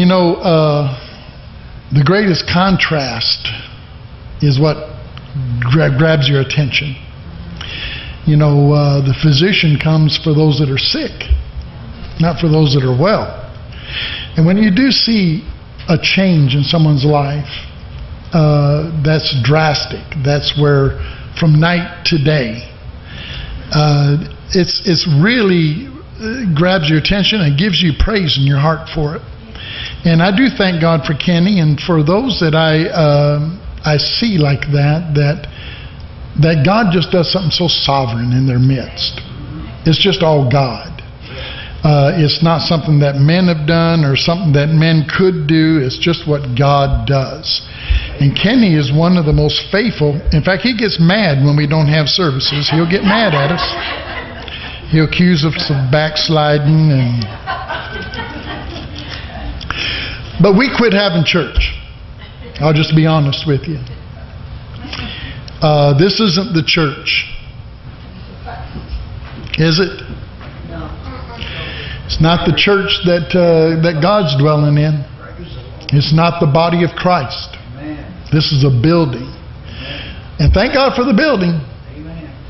You know, uh, the greatest contrast is what gra- grabs your attention. You know, uh, the physician comes for those that are sick, not for those that are well. And when you do see a change in someone's life, uh, that's drastic. That's where from night to day, uh, it's it's really uh, grabs your attention and gives you praise in your heart for it. And I do thank God for Kenny and for those that I um I see like that that that God just does something so sovereign in their midst. It's just all God. Uh, it's not something that men have done or something that men could do. It's just what God does. And Kenny is one of the most faithful. In fact, he gets mad when we don't have services. He'll get mad at us. He'll accuse us of backsliding and. But we quit having church. I'll just be honest with you. Uh, this isn't the church. Is it? No. It's not the church that uh, that God's dwelling in. It's not the body of Christ. This is a building. And thank God for the building.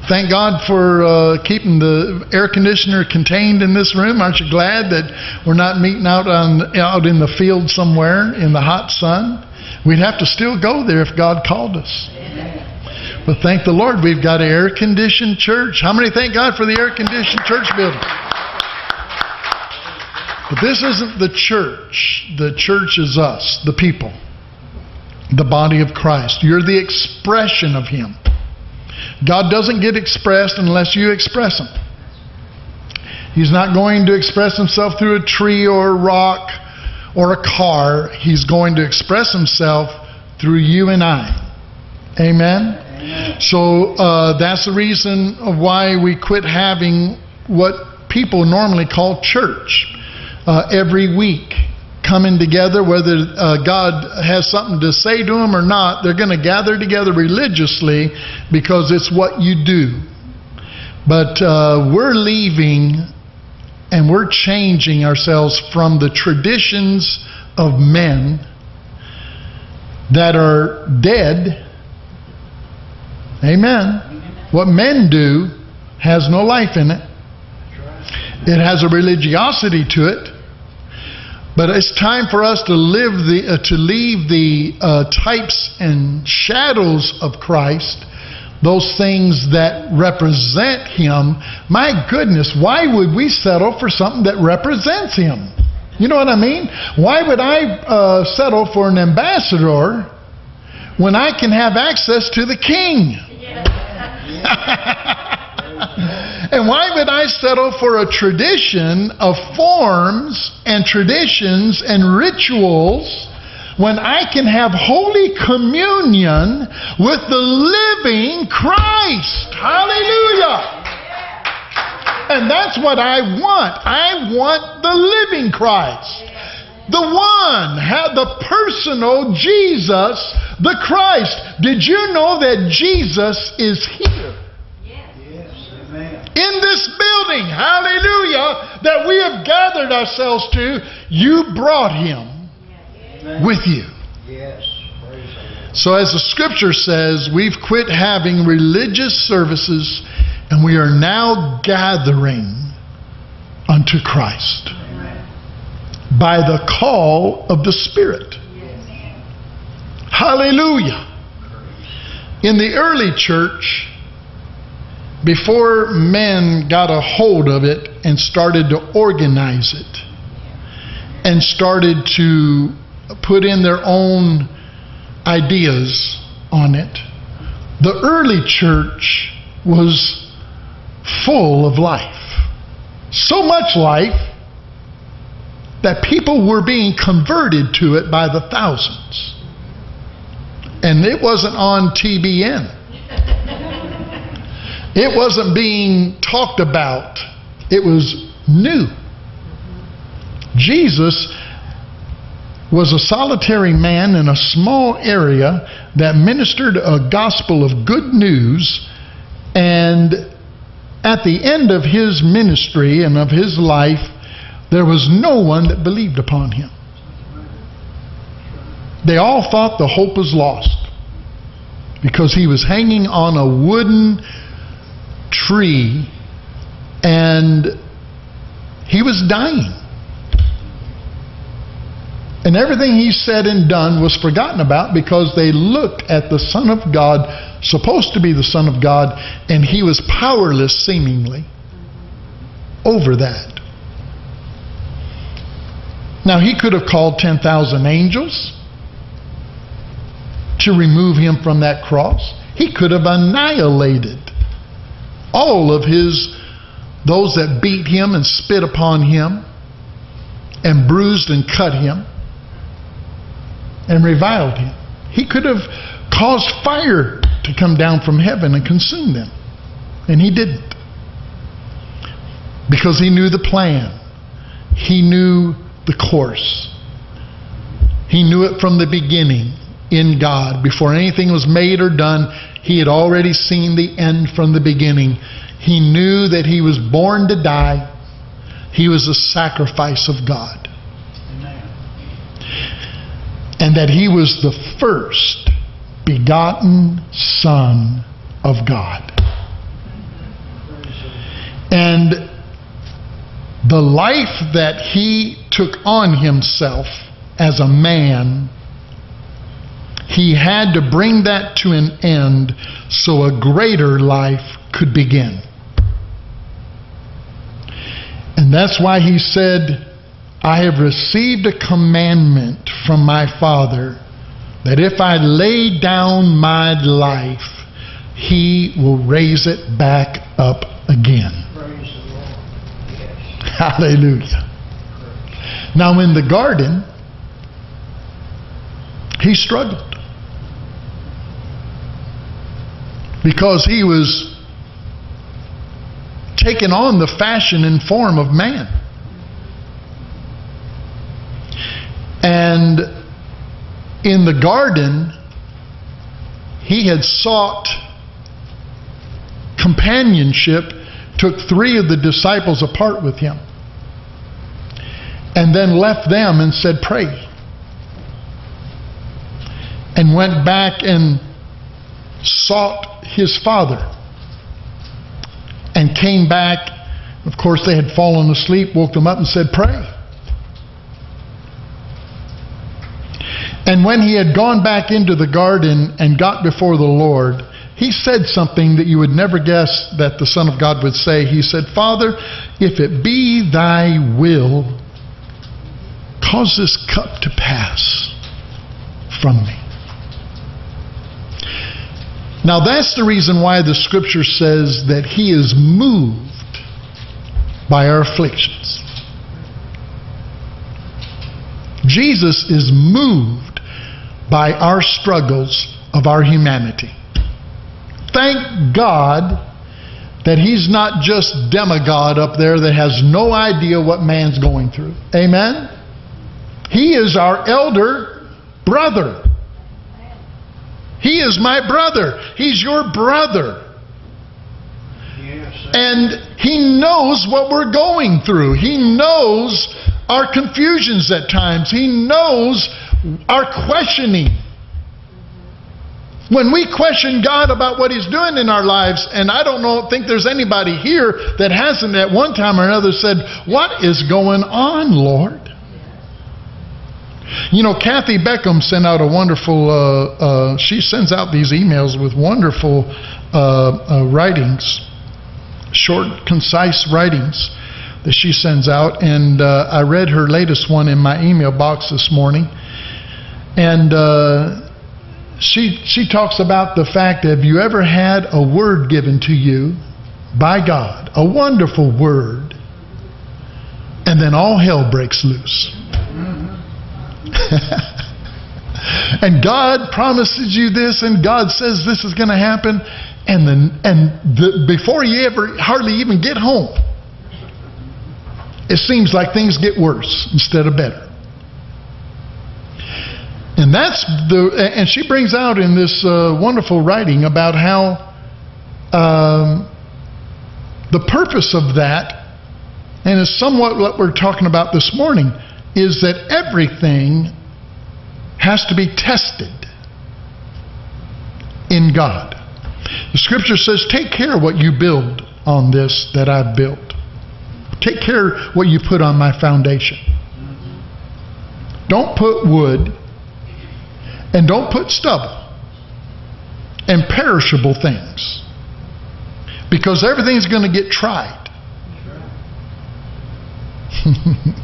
Thank God for uh, keeping the air conditioner contained in this room. Aren't you glad that we're not meeting out on out in the field somewhere in the hot sun? We'd have to still go there if God called us. But thank the Lord, we've got an air conditioned church. How many thank God for the air conditioned church building? But this isn't the church. The church is us, the people, the body of Christ. You're the expression of Him. God doesn't get expressed unless you express Him. He's not going to express Himself through a tree or a rock or a car. He's going to express Himself through you and I. Amen? Amen. So uh, that's the reason why we quit having what people normally call church uh, every week coming together, whether uh, God has something to say to them or not, they're going to gather together religiously because it's what you do. But uh, we're leaving and we're changing ourselves from the traditions of men that are dead. Amen. What men do has no life in it. It has a religiosity to it. But it's time for us to live the uh, to leave the uh, types and shadows of Christ, those things that represent Him. My goodness, why would we settle for something that represents Him? You know what I mean? Why would I uh, settle for an ambassador when I can have access to the King? And why would I settle for a tradition of forms and traditions and rituals when I can have Holy Communion with the living Christ? Hallelujah! And that's what I want. I want the living Christ. The one, the personal Jesus, the Christ. Did you know that Jesus is here? In this building, hallelujah, that we have gathered ourselves to, you brought him with you. Yes. So, as the scripture says, we've quit having religious services and we are now gathering unto Christ by the call of the Spirit. Hallelujah. In the early church, before men got a hold of it and started to organize it and started to put in their own ideas on it, the early church was full of life. So much life that people were being converted to it by the thousands. And it wasn't on TBN. It wasn't being talked about, it was new. Jesus was a solitary man in a small area that ministered a gospel of good news, and at the end of his ministry and of his life, there was no one that believed upon him. They all thought the hope was lost because he was hanging on a wooden tree and he was dying. And everything he said and done was forgotten about because they looked at the Son of God, supposed to be the Son of God, and he was powerless seemingly over that. Now, he could have called 10,000 angels to remove him from that cross. He could have annihilated all of his, those that beat him and spit upon him and bruised and cut him and reviled him. He could have caused fire to come down from heaven and consume them. And he didn't. Because he knew the plan. He knew the course. He knew it from the beginning in God. Before anything was made or done, he had already seen the end from the beginning. He knew that he was born to die. He was a sacrifice of God. And that he was the first begotten Son of God. And the life that he took on himself as a man he had to bring that to an end so a greater life could begin. And that's why he said, I have received a commandment from my Father that if I lay down my life, he will raise it back up again. Yes. Hallelujah. Now, in the garden, he struggled. Because he was taking on the fashion and form of man. And in the garden, he had sought companionship, took three of the disciples apart with him, and then left them and said, Pray. And went back and sought his father and came back. Of course, they had fallen asleep, woke them up, and said, Pray. And when he had gone back into the garden and got before the Lord, he said something that you would never guess that the Son of God would say. He said, Father, if it be thy will, cause this cup to pass from me. Now, that's the reason why the scripture says that he is moved by our afflictions. Jesus is moved by our struggles of our humanity. Thank God that he's not just demigod up there that has no idea what man's going through. Amen? He is our elder brother. He is my brother. He's your brother. And He knows what we're going through. He knows our confusions at times. He knows our questioning. When we question God about what He's doing in our lives, and I don't know, think there's anybody here that hasn't at one time or another said, What is going on, Lord? You know, Kathy Beckham sent out a wonderful, uh, uh, she sends out these emails with wonderful uh, uh, writings, short, concise writings that she sends out. And uh, I read her latest one in my email box this morning. And she, she talks about the fact that have you ever had a word given to you by God, a wonderful word, and then all hell breaks loose? and God promises you this, and God says this is going to happen, and then and the, before you ever hardly even get home, it seems like things get worse instead of better. And that's the and she brings out in this uh, wonderful writing about how um, the purpose of that, and it's somewhat what we're talking about this morning is that everything has to be tested in God. The scripture says, Take care what you build on this that I've built. Take care what you put on my foundation. Don't put wood and don't put stubble and perishable things because everything's going to get tried.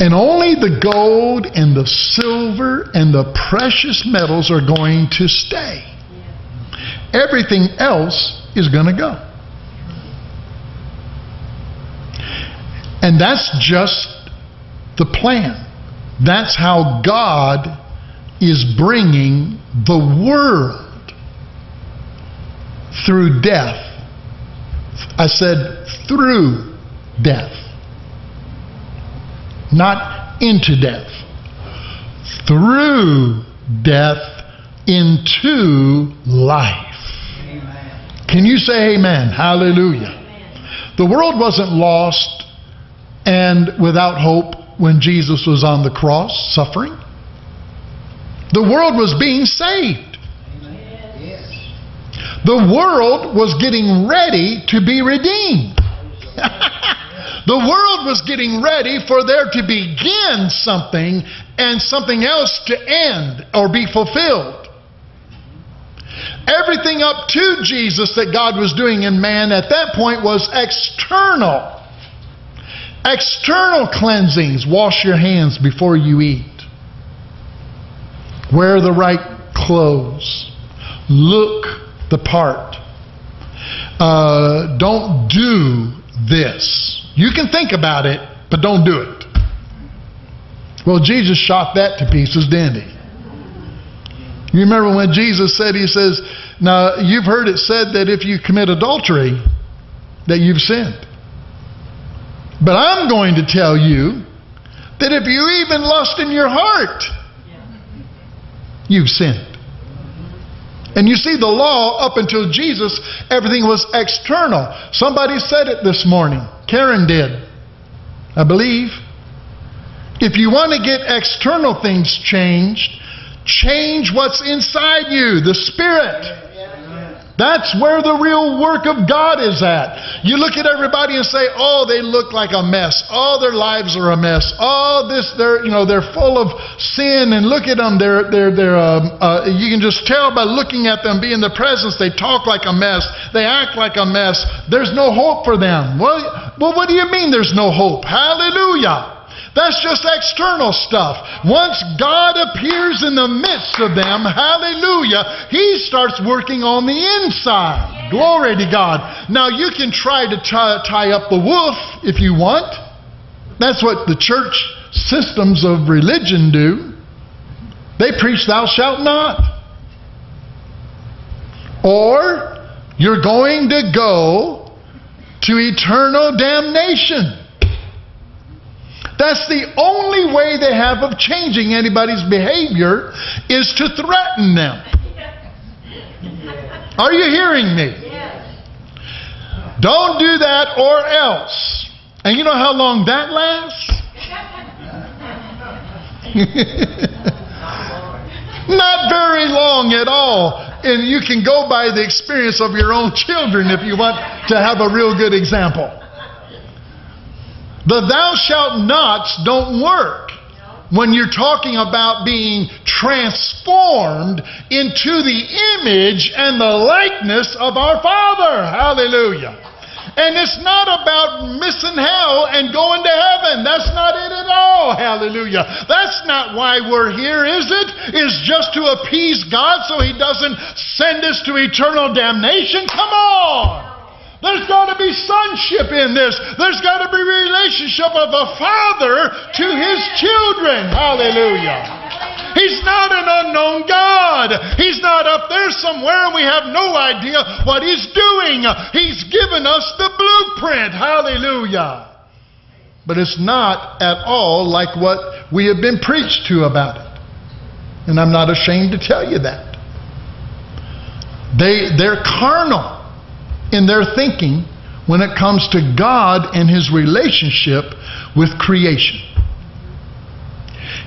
and only the gold and the silver and the precious metals are going to stay. Everything else is going to go. And that's just the plan. That's how God is bringing the world through death. I said through death, not into death. Through death into life. Can you say amen? Hallelujah. The world wasn't lost and without hope when Jesus was on the cross suffering. The world was being saved. The world was getting ready to be redeemed. the world was getting ready for there to begin something and something else to end or be fulfilled. Everything up to Jesus that God was doing in man at that point was external. External cleansings. Wash your hands before you eat. Wear the right clothes. Look the part. Uh, don't do this. You can think about it, but don't do it. Well, Jesus shot that to pieces, didn't he? You remember when Jesus said, He says, Now you've heard it said that if you commit adultery, that you've sinned. But I'm going to tell you that if you even lust in your heart, you've sinned. And you see, the law, up until Jesus, everything was external. Somebody said it this morning. Karen did, I believe. If you want to get external things changed, change what's inside you, the Spirit. That's where the real work of God is at. You look at everybody and say, "Oh, they look like a mess. Oh, their lives are a mess. Oh, this they're you know they're full of sin." And look at them; they're they're they're. Um, uh, you can just tell by looking at them, be in the presence. They talk like a mess. They act like a mess. There's no hope for them. Well, well, what do you mean? There's no hope? Hallelujah. That's just external stuff. Once God appears in the midst of them, hallelujah, He starts working on the inside. Glory to God. Now, you can try to tie, up the wolf if you want. That's what the church systems of religion do. They preach, Thou shalt not. Or, you're going to go to eternal damnation. That's the only way they have of changing anybody's behavior is to threaten them. Are you hearing me? Don't do that or else. And you know how long that lasts? Not very long at all. And you can go by the experience of your own children if you want to have a real good example. The thou shalt nots don't work when you're talking about being transformed into the image and the likeness of our Father. Hallelujah. And it's not about missing hell and going to heaven. That's not it at all. Hallelujah. That's not why we're here, is it? Is just to appease God so He doesn't send us to eternal damnation? Come on. There's got to be sonship in this. There's got to be relationship of a father to his children. Hallelujah. He's not an unknown God. He's not up there somewhere and we have no idea what He's doing. He's given us the blueprint. Hallelujah. But it's not at all like what we have been preached to about it. And I'm not ashamed to tell you that. They, they're carnal in their thinking when it comes to God and His relationship with creation.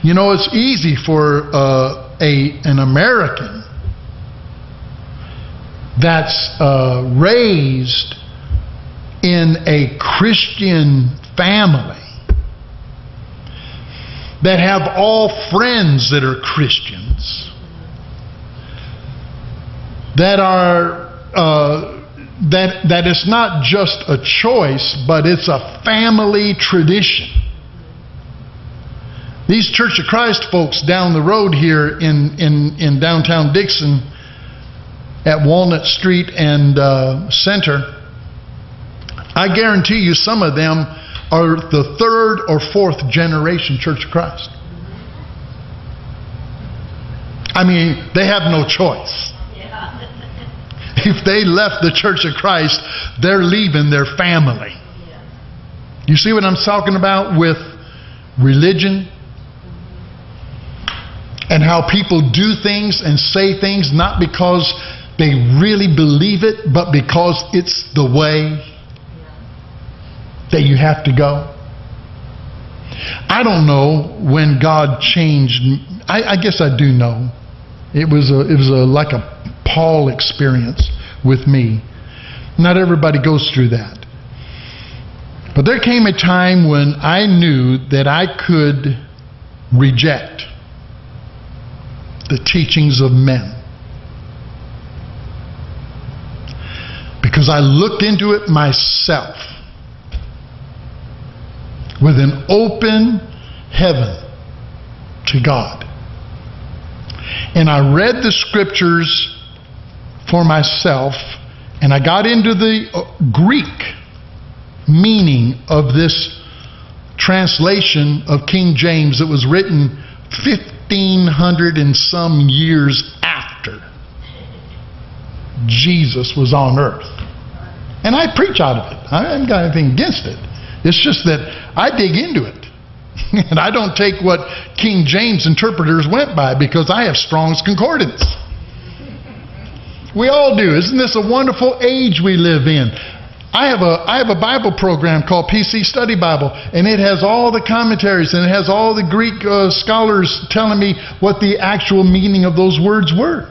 You know, it's easy for uh, a an American that's uh, raised in a Christian family that have all friends that are Christians that are uh, that that it's not just a choice, but it's a family tradition. These Church of Christ folks down the road here in in, in downtown Dixon, at Walnut Street and uh, Center, I guarantee you, some of them are the third or fourth generation Church of Christ. I mean, they have no choice. If they left the Church of Christ, they're leaving their family. You see what I'm talking about with religion? And how people do things and say things not because they really believe it, but because it's the way that you have to go. I don't know when God changed. I, I guess I do know. It was a, it was a, like a Paul experience with me. Not everybody goes through that. But there came a time when I knew that I could reject the teachings of men. Because I looked into it myself with an open heaven to God. And I read the scriptures for myself, and I got into the uh, Greek meaning of this translation of King James that was written 1500 and some years after Jesus was on earth. And I preach out of it. I haven't got anything against it. It's just that I dig into it. and I don't take what King James interpreters went by because I have Strong's Concordance. We all do. Isn't this a wonderful age we live in? I have a I have a Bible program called PC Study Bible, and it has all the commentaries and it has all the Greek uh, scholars telling me what the actual meaning of those words were.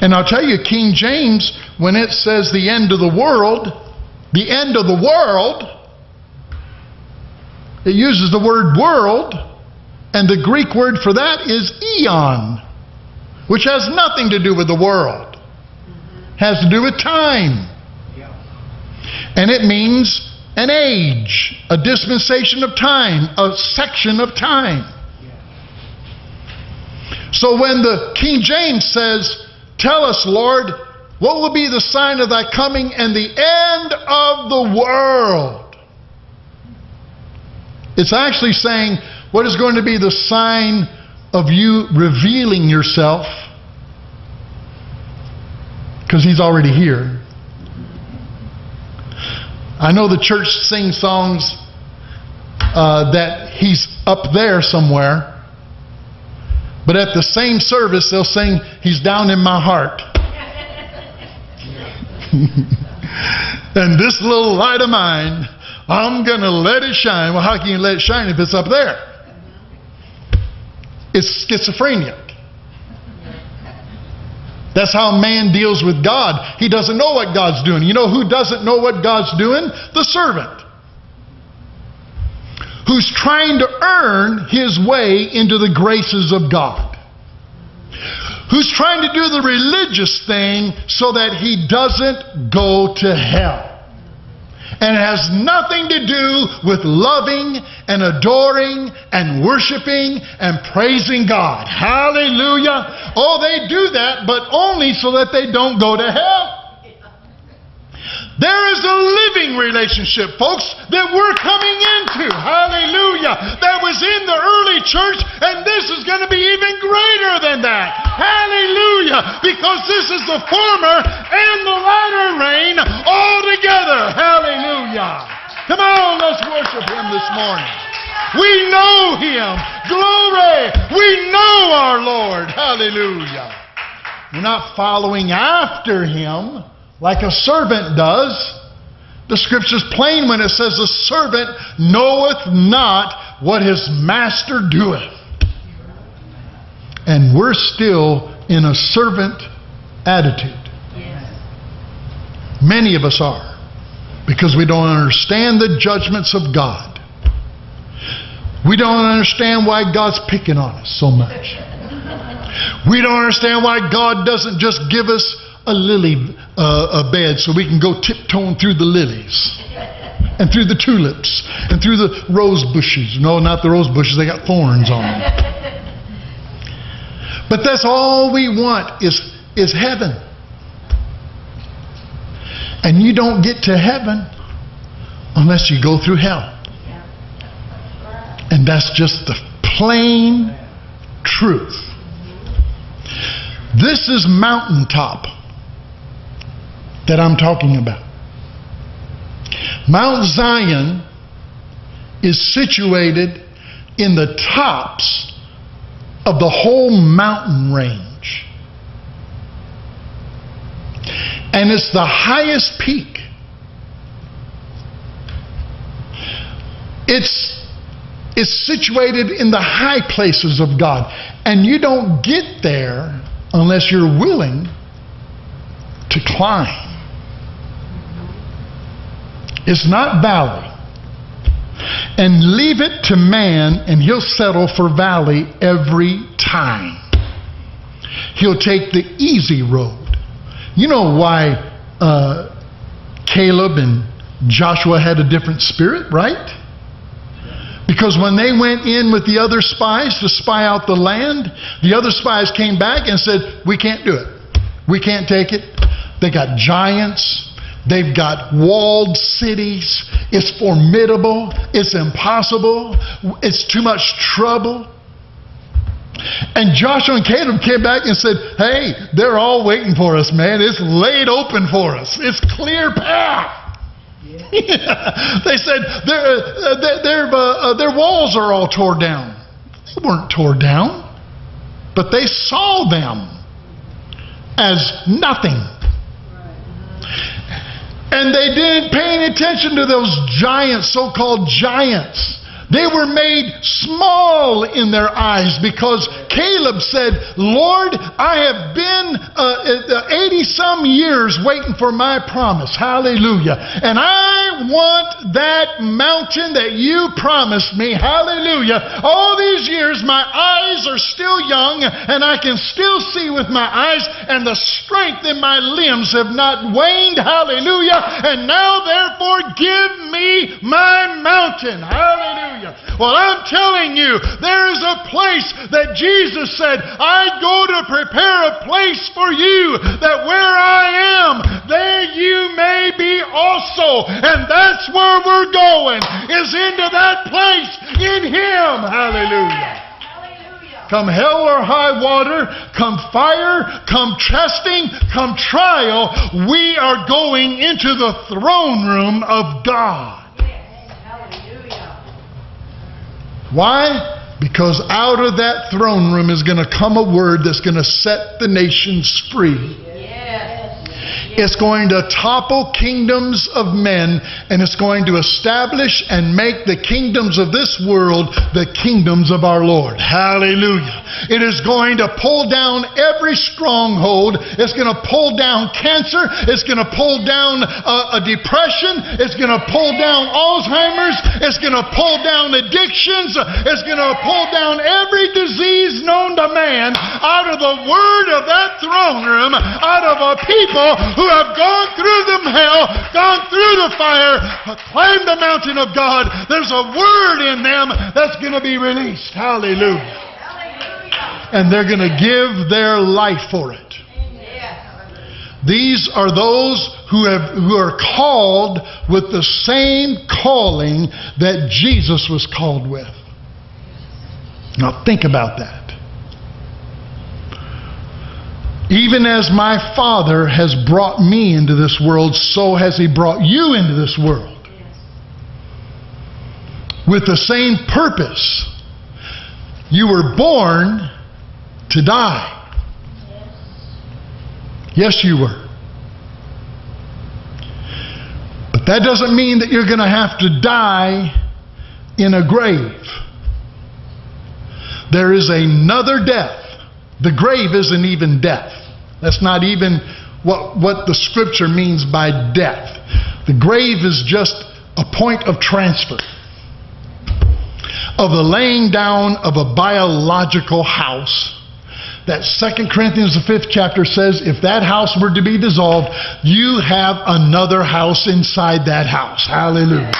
And I'll tell you, King James, when it says the end of the world, the end of the world, it uses the word world, and the Greek word for that is eon which has nothing to do with the world, has to do with time. And it means an age, a dispensation of time, a section of time. So when the King James says, Tell us, Lord, what will be the sign of thy coming and the end of the world? It's actually saying, What is going to be the sign of you revealing yourself because he's already here. I know the church sings songs uh, that he's up there somewhere, but at the same service they'll sing, He's down in my heart. and this little light of mine, I'm going to let it shine. Well, how can you let it shine if it's up there? It's schizophrenia. That's how man deals with God. He doesn't know what God's doing. You know who doesn't know what God's doing? The servant. Who's trying to earn his way into the graces of God. Who's trying to do the religious thing so that he doesn't go to hell. And it has nothing to do with loving and adoring and worshiping and praising God. Hallelujah. Oh, they do that, but only so that they don't go to hell. There is a living relationship, folks, that we're coming into. Hallelujah. That was in the early church, and this is going to be even greater than that. Hallelujah. Because this is the former and the latter rain all together. Hallelujah. Come on, let's worship Him this morning. We know Him. Glory. We know our Lord. Hallelujah. We're not following after Him like a servant does. The scripture's plain when it says the servant knoweth not what his master doeth. And we're still in a servant attitude. Many of us are. Because we don't understand the judgments of God. We don't understand why God's picking on us so much. We don't understand why God doesn't just give us a lily uh, a bed so we can go tiptoeing through the lilies and through the tulips and through the rose bushes. No, not the rose bushes, they got thorns on them. But that's all we want is, is heaven. And you don't get to heaven unless you go through hell. And that's just the plain truth. This is mountaintop that I'm talking about. Mount Zion is situated in the tops of the whole mountain range. And it's the highest peak. It's, it's situated in the high places of God. And you don't get there unless you're willing to climb. It's not valley. And leave it to man, and he'll settle for valley every time. He'll take the easy road. You know why uh, Caleb and Joshua had a different spirit, right? Because when they went in with the other spies to spy out the land, the other spies came back and said, We can't do it. We can't take it. They got giants. They've got walled cities. It's formidable. It's impossible. It's too much trouble. And Joshua and Caleb came back and said, Hey, they're all waiting for us, man. It's laid open for us, it's clear path. Yeah. they said their, uh, their, uh, uh, their walls are all tore down. They weren't tore down, but they saw them as nothing. And they didn't pay any attention to those giants, so called giants. They were made small in their eyes because Caleb said, Lord, I have been uh, 80 some years waiting for my promise. Hallelujah. And I want that mountain that you promised me. Hallelujah. All these years, my eyes are still young and I can still see with my eyes, and the strength in my limbs have not waned. Hallelujah. And now, therefore, give me my mountain. Hallelujah. Hallelujah. Well, I'm telling you, there is a place that Jesus said, I go to prepare a place for you, that where I am, there you may be also. And that's where we're going, is into that place in Him. Hallelujah. Come hell or high water, come fire, come testing, come trial, we are going into the throne room of God. Why? Because out of that throne room is going to come a word that's going to set the nations free. It's going to topple kingdoms of men and it's going to establish and make the kingdoms of this world the kingdoms of our Lord. Hallelujah. It is going to pull down every stronghold. It's going to pull down cancer. It's going to pull down a, a depression. It's going to pull down Alzheimer's. It's going to pull down addictions. It's going to pull down every disease known to man out of the word of that throne room, out of a people who have gone through the hell, gone through the fire, climbed the mountain of God. There's a word in them that's going to be released. Hallelujah. Hallelujah. And they're going to give their life for it. These are those who, have, who are called with the same calling that Jesus was called with. Now, think about that. Even as my Father has brought me into this world, so has He brought you into this world. With the same purpose. You were born to die. Yes, you were. But that doesn't mean that you're going to have to die in a grave. There is another death. The grave isn't even death. That's not even what, what the scripture means by death. The grave is just a point of transfer, of the laying down of a biological house. That Second Corinthians, the fifth chapter says, if that house were to be dissolved, you have another house inside that house. Hallelujah.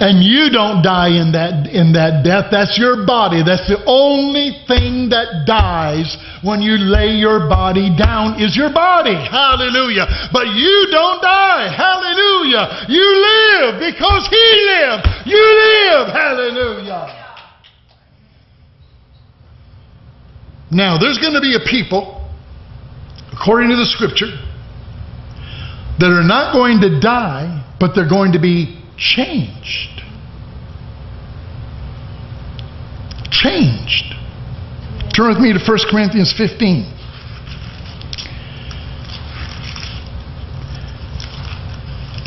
And you don't die in that in that death. That's your body. That's the only thing that dies when you lay your body down is your body. Hallelujah. But you don't die. Hallelujah. You live because he lived. You live. Hallelujah. Now there's going to be a people according to the scripture that are not going to die but they're going to be changed. Changed. Turn with me to 1 Corinthians 15.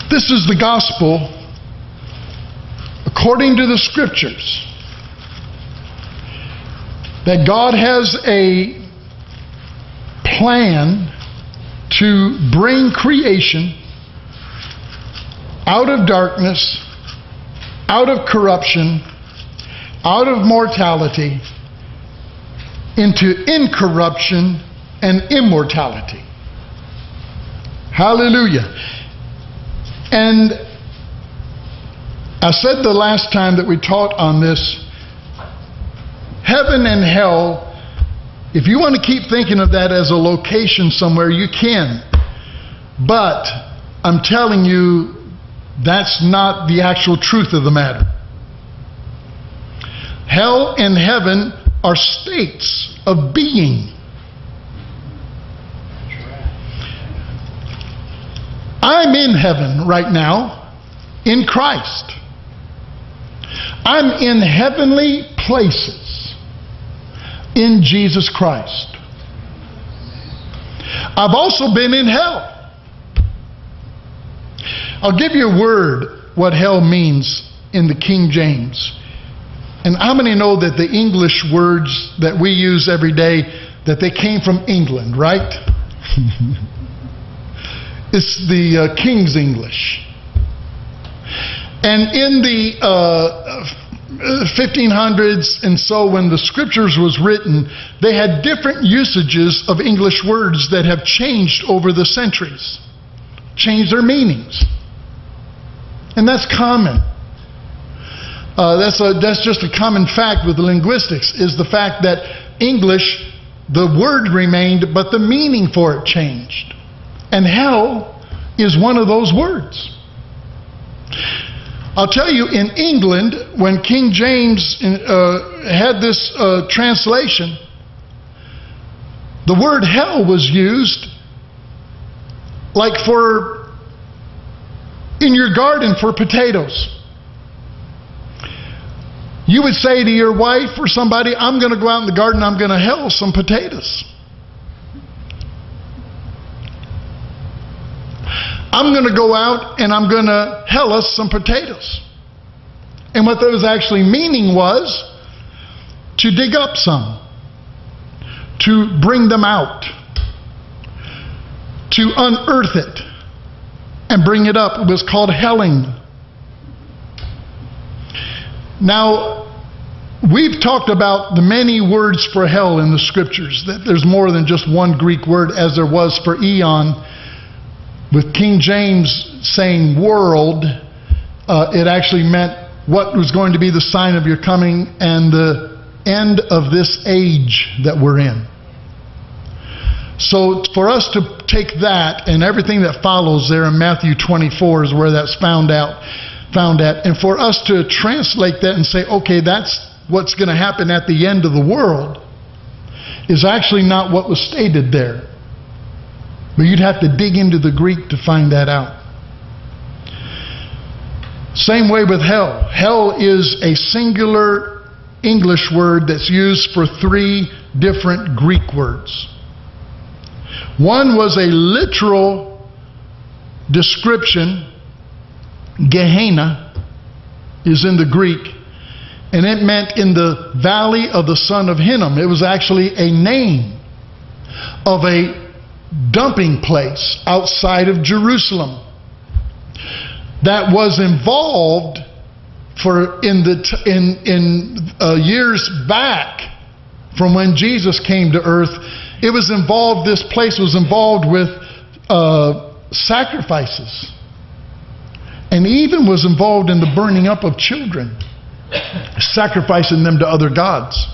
This is the gospel according to the scriptures that God has a plan to bring creation out of darkness, out of corruption, out of mortality, into incorruption and immortality. Hallelujah. And I said the last time that we taught on this heaven and hell, if you want to keep thinking of that as a location somewhere, you can. But I'm telling you, that's not the actual truth of the matter. Hell and heaven are states of being. I'm in heaven right now in Christ. I'm in heavenly places in Jesus Christ. I've also been in hell. I'll give you a word what hell means in the King James. And how many know that the English words that we use every day that they came from England, right? it's the uh, King's English. And in the uh, 1500s and so when the scriptures was written, they had different usages of English words that have changed over the centuries, changed their meanings. And that's common. Uh, that's, a, that's just a common fact with linguistics, is the fact that English, the word remained, but the meaning for it changed. And hell is one of those words. I'll tell you, in England, when King James uh, had this uh, translation, the word hell was used like for in your garden for potatoes. You would say to your wife or somebody, I'm going to go out in the garden, I'm going to hell some potatoes. I'm going to go out and I'm going to hell us some potatoes. And what that was actually meaning was to dig up some, to bring them out, to unearth it and bring it up. It was called helling. Now, we've talked about the many words for hell in the scriptures, that there's more than just one Greek word as there was for eon. With King James saying world, uh, it actually meant what was going to be the sign of your coming and the end of this age that we're in. So for us to take that and everything that follows there in Matthew 24 is where that's found out, found at, and for us to translate that and say, okay, that's what's going to happen at the end of the world, is actually not what was stated there. But you'd have to dig into the Greek to find that out. Same way with hell. Hell is a singular English word that's used for three different Greek words. One was a literal description, Gehenna, is in the Greek, and it meant in the valley of the son of Hinnom. It was actually a name of a dumping place outside of Jerusalem that was involved for in the in in uh, years back from when Jesus came to earth it was involved this place was involved with uh, sacrifices and even was involved in the burning up of children sacrificing them to other gods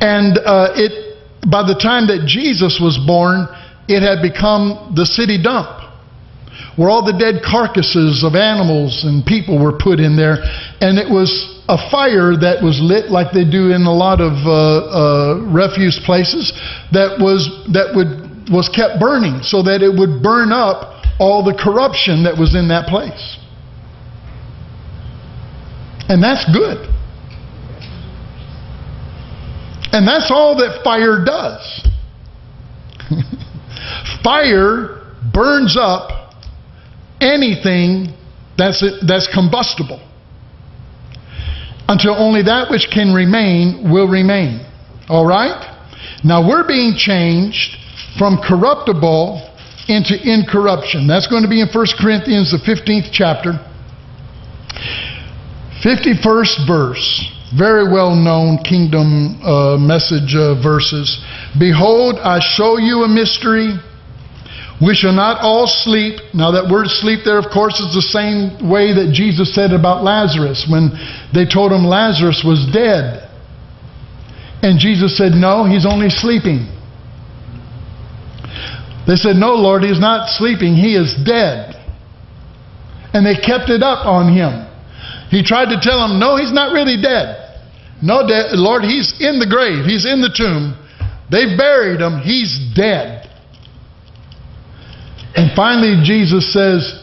and uh, it by the time that Jesus was born it had become the city dump where all the dead carcasses of animals and people were put in there. And it was a fire that was lit like they do in a lot of uh, uh, refuse places that was, that would, was kept burning so that it would burn up all the corruption that was in that place. And that's good. And that's all that fire does. fire burns up anything that's, that's combustible until only that which can remain will remain. All right? Now we're being changed from corruptible into incorruption. That's going to be in 1 Corinthians, the 15th chapter. 51st verse. Very well known kingdom uh, message uh, verses. Behold, I show you a mystery. We shall not all sleep. Now, that word sleep there, of course, is the same way that Jesus said about Lazarus when they told him Lazarus was dead. And Jesus said, No, he's only sleeping. They said, No, Lord, he's not sleeping, he is dead. And they kept it up on him. He tried to tell them, No, he's not really dead. No, de- Lord, he's in the grave, he's in the tomb. They've buried him, he's dead. And finally, Jesus says,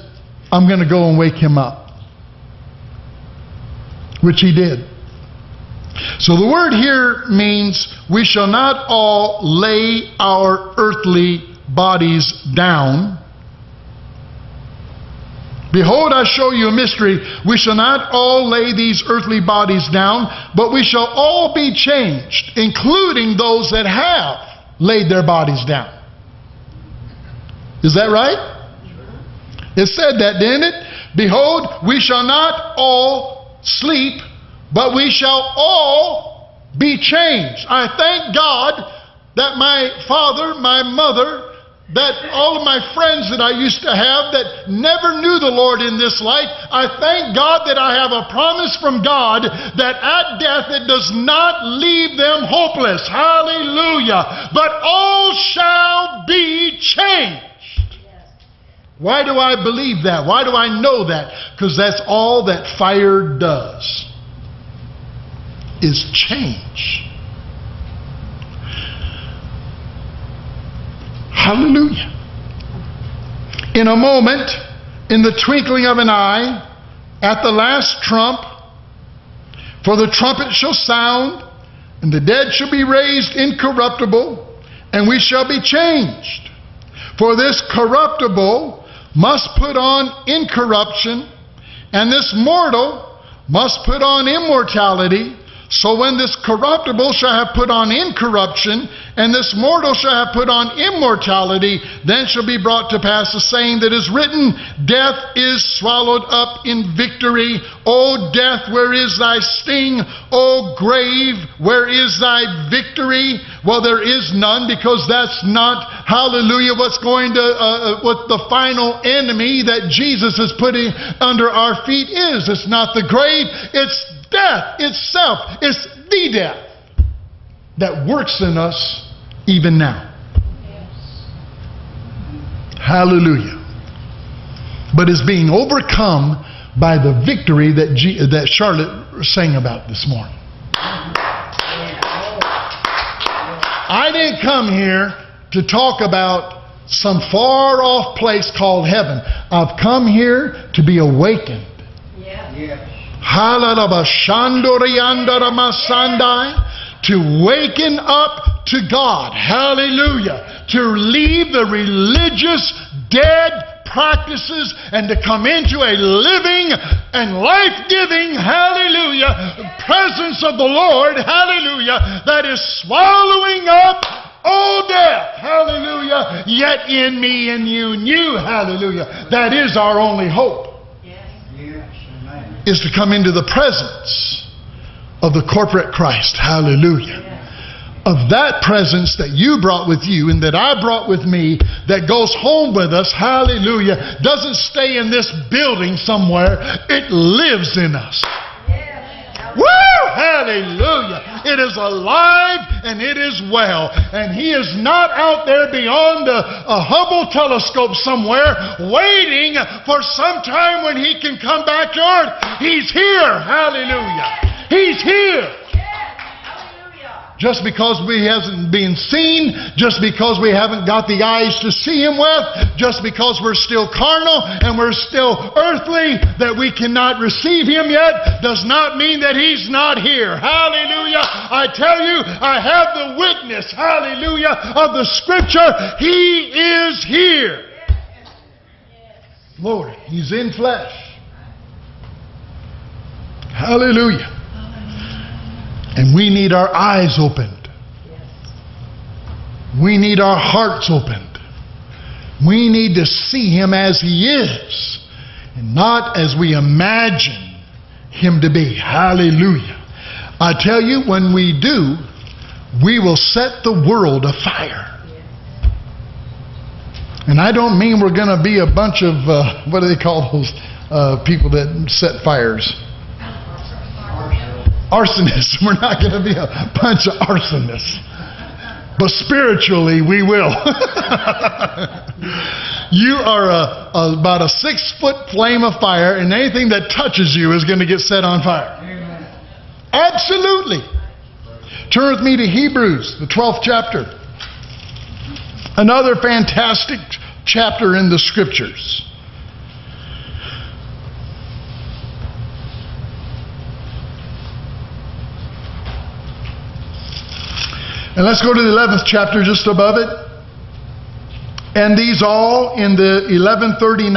I'm going to go and wake him up. Which he did. So the word here means we shall not all lay our earthly bodies down. Behold, I show you a mystery. We shall not all lay these earthly bodies down, but we shall all be changed, including those that have laid their bodies down. Is that right? It said that, didn't it? Behold, we shall not all sleep, but we shall all be changed. I thank God that my father, my mother, that all of my friends that I used to have that never knew the Lord in this life, I thank God that I have a promise from God that at death it does not leave them hopeless. Hallelujah. But all shall be changed. Why do I believe that? Why do I know that? Because that's all that fire does is change. Hallelujah. In a moment, in the twinkling of an eye, at the last trump, for the trumpet shall sound, and the dead shall be raised incorruptible, and we shall be changed. For this corruptible must put on incorruption, and this mortal must put on immortality. So when this corruptible shall have put on incorruption, and this mortal shall have put on immortality, then shall be brought to pass the saying that is written, Death is swallowed up in victory. O death, where is thy sting? O grave, where is thy victory? Well, there is none because that's not, hallelujah, what's going to, uh, uh what the final enemy that Jesus is putting under our feet is. It's not the grave, it's death itself. It's the death that works in us even now. Hallelujah. But is being overcome by the victory that, G- that Charlotte sang about this morning. I didn't come here to talk about some far off place called heaven. I've come here to be awakened. To waken up to God. Hallelujah. To leave the religious, dead practices and to come into a living and life giving, hallelujah, presence of the Lord, hallelujah, that is swallowing up all death, hallelujah, yet in me and you new, hallelujah. That is our only hope. Is to come into the presence of the corporate Christ, hallelujah. Of that presence that you brought with you and that I brought with me that goes home with us, hallelujah, doesn't stay in this building somewhere, it lives in us. Woo! Hallelujah. It is alive and it is well. And He is not out there beyond a, a Hubble telescope somewhere waiting for some time when He can come back to earth. He's here. Hallelujah. He's here. Just because we hasn't been seen, just because we haven't got the eyes to see Him with, just because we're still carnal and we're still earthly, that we cannot receive Him yet, does not mean that He's not here. Hallelujah. I tell you, I have the witness, hallelujah, of the Scripture. He is here. Lord, He's in flesh. Hallelujah. And we need our eyes opened. We need our hearts opened. We need to see Him as He is and not as we imagine Him to be. Hallelujah. I tell you, when we do, we will set the world afire. And I don't mean we're going to be a bunch of, uh, what do they call those uh, people that set fires? Arsonists. We're not going to be a bunch of arsonists. But spiritually, we will. you are a, a, about a six foot flame of fire, and anything that touches you is going to get set on fire. Amen. Absolutely. Turn with me to Hebrews, the 12th chapter. Another fantastic chapter in the scriptures. And let's go to the 11th chapter just above it. And these all in the 1139,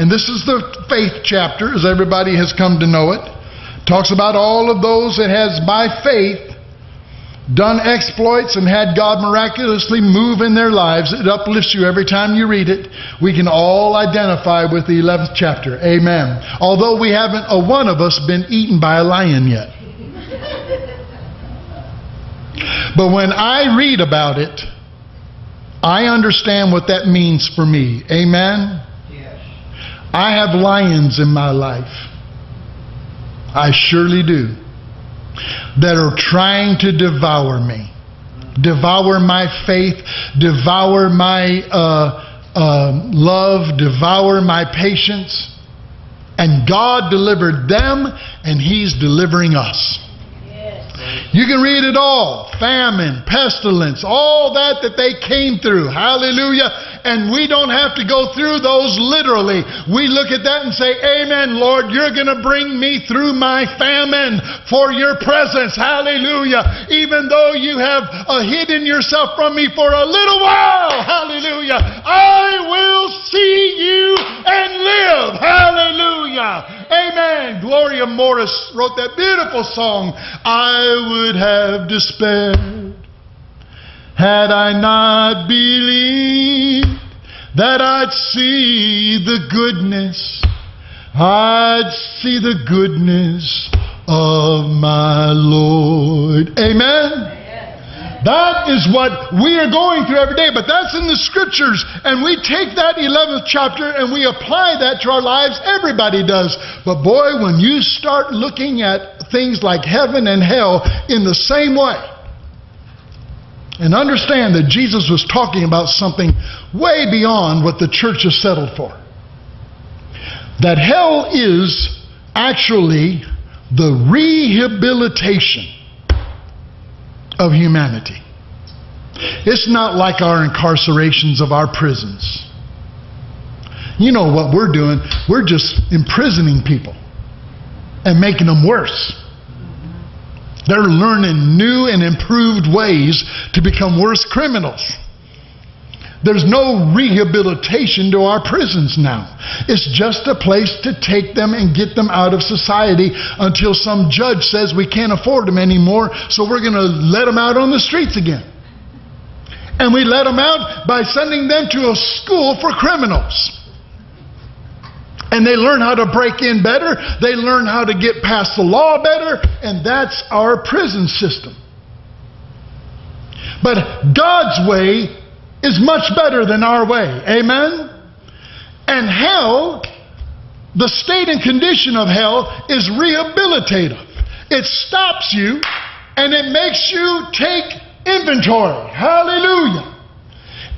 and this is the faith chapter, as everybody has come to know it. Talks about all of those that has by faith done exploits and had God miraculously move in their lives. It uplifts you every time you read it. We can all identify with the 11th chapter. Amen. Although we haven't a one of us been eaten by a lion yet. But when I read about it, I understand what that means for me. Amen? Yes. I have lions in my life. I surely do. That are trying to devour me, devour my faith, devour my uh, uh, love, devour my patience. And God delivered them, and He's delivering us. You can read it all famine, pestilence, all that that they came through. Hallelujah. And we don't have to go through those literally. We look at that and say, Amen, Lord, you're going to bring me through my famine for your presence. Hallelujah. Even though you have uh, hidden yourself from me for a little while. Hallelujah. I will see you and live. Hallelujah. Amen. Gloria Morris wrote that beautiful song, I would have despaired had I not believed that I'd see the goodness, I'd see the goodness of my Lord. Amen. That is what we are going through every day, but that's in the scriptures. And we take that 11th chapter and we apply that to our lives. Everybody does. But boy, when you start looking at things like heaven and hell in the same way, and understand that Jesus was talking about something way beyond what the church has settled for. That hell is actually the rehabilitation of humanity. It's not like our incarcerations of our prisons. You know what we're doing? We're just imprisoning people and making them worse. They're learning new and improved ways to become worse criminals. There's no rehabilitation to our prisons now. It's just a place to take them and get them out of society until some judge says we can't afford them anymore, so we're going to let them out on the streets again. And we let them out by sending them to a school for criminals. And they learn how to break in better, they learn how to get past the law better, and that's our prison system. But God's way is much better than our way. Amen? And hell, the state and condition of hell is rehabilitative. It stops you and it makes you take inventory. Hallelujah.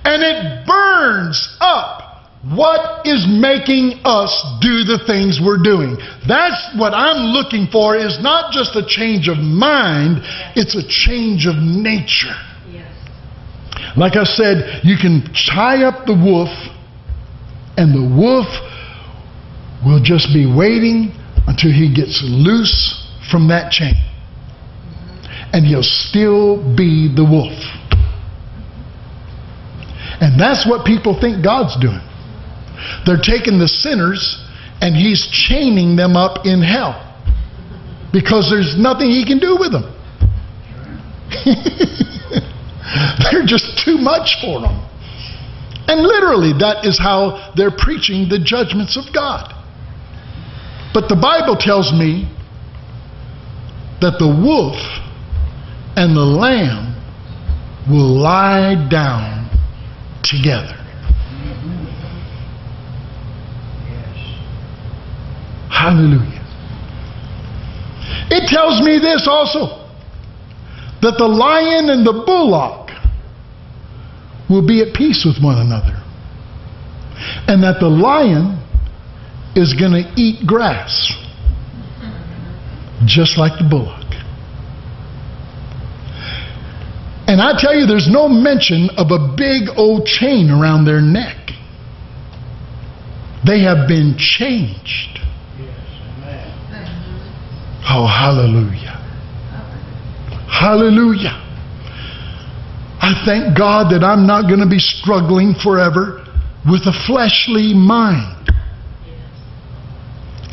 And it burns up what is making us do the things we're doing. That's what I'm looking for is not just a change of mind, it's a change of nature. Like I said, you can tie up the wolf, and the wolf will just be waiting until he gets loose from that chain. And he'll still be the wolf. And that's what people think God's doing. They're taking the sinners and he's chaining them up in hell because there's nothing he can do with them. They're just too much for them. And literally, that is how they're preaching the judgments of God. But the Bible tells me that the wolf and the lamb will lie down together. Hallelujah. It tells me this also that the lion and the bullock will be at peace with one another. And that the lion is going to eat grass just like the bullock. And I tell you, there's no mention of a big old chain around their neck. They have been changed. Oh, hallelujah. Hallelujah. I thank God that I'm not going to be struggling forever with a fleshly mind.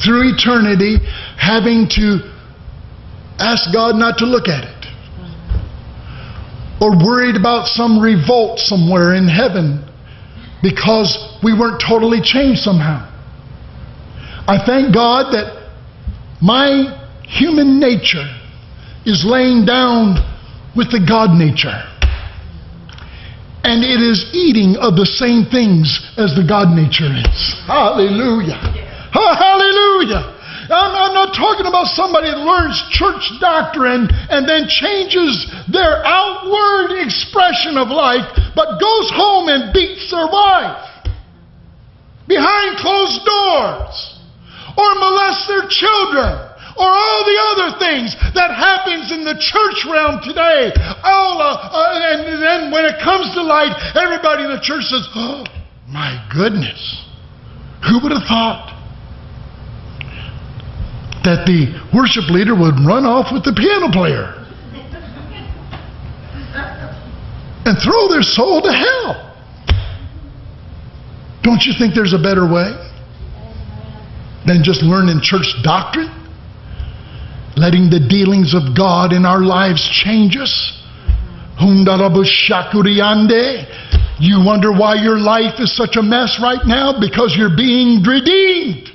Through eternity, having to ask God not to look at it. Or worried about some revolt somewhere in heaven because we weren't totally changed somehow. I thank God that my human nature is laying down with the God nature and it is eating of the same things as the God nature is. Hallelujah. Hallelujah. I'm, I'm, not talking about somebody that learns church doctrine and then changes their outward expression of life, but goes home and beats their wife behind closed doors or molests their children or all the other things that happens in the church realm today. All, uh, uh, and then when it comes to light, everybody in the church says, oh, my goodness, who would have thought that the worship leader would run off with the piano player and throw their soul to hell? Don't you think there's a better way than just learning church doctrine? Letting the dealings of God in our lives change us. You wonder why your life is such a mess right now? Because you're being redeemed.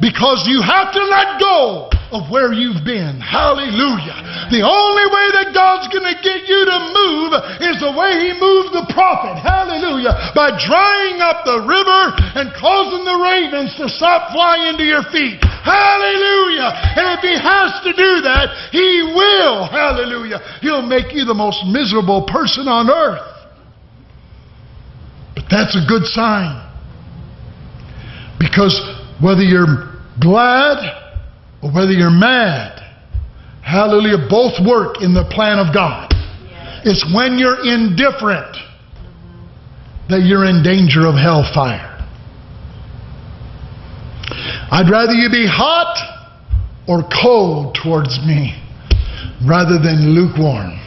Because you have to let go of where you've been. Hallelujah. The only way that God's going to get you to move is the way He moved the prophet. Hallelujah. By drying up the river and causing the ravens to stop flying to your feet. Hallelujah. And if He has to do that, He will. Hallelujah. He'll make you the most miserable person on earth. But that's a good sign. Because whether you're glad or whether you're mad, hallelujah, both work in the plan of God. It's when you're indifferent that you're in danger of hellfire. I'd rather you be hot or cold towards me rather than lukewarm.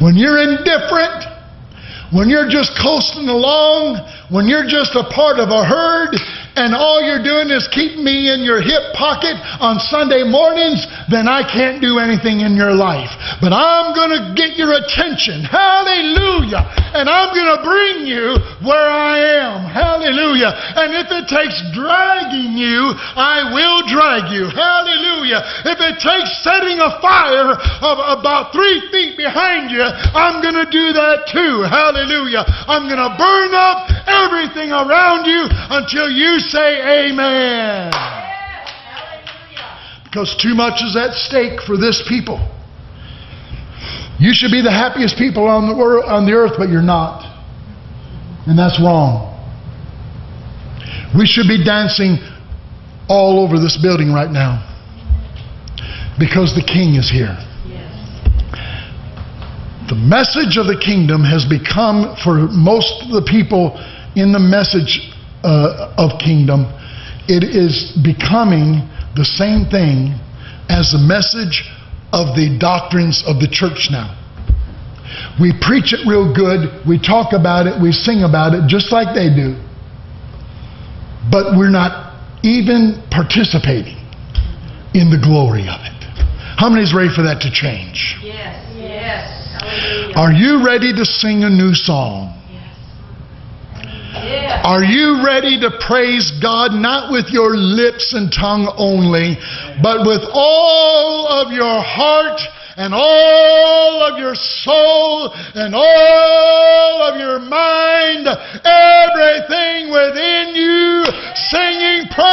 When you're indifferent, when you're just coasting along, when you're just a part of a herd, and all you're doing is keep me in your hip pocket on Sunday mornings, then I can't do anything in your life. But I'm going to get your attention. Hallelujah. And I'm going to bring you where I am. Hallelujah. And if it takes dragging you, I will drag you. Hallelujah. If it takes setting a fire of about three feet behind you, I'm going to do that too. Hallelujah. I'm going to burn up everything around you until you say amen. Because too much is at stake for this people. You should be the happiest people on the, world, on the earth, but you're not. And that's wrong. We should be dancing all over this building right now because the king is here. The message of the kingdom has become, for most of the people in the message uh, of kingdom, it is becoming the same thing as the message of the doctrines of the church now. We preach it real good, we talk about it, we sing about it just like they do, but we're not even participating in the glory of it. How many is ready for that to change? Yes, yes. Are you ready to sing a new song? Are you ready to praise God not with your lips and tongue only, but with all of your heart and all of your soul and all of your mind, everything within you, singing praise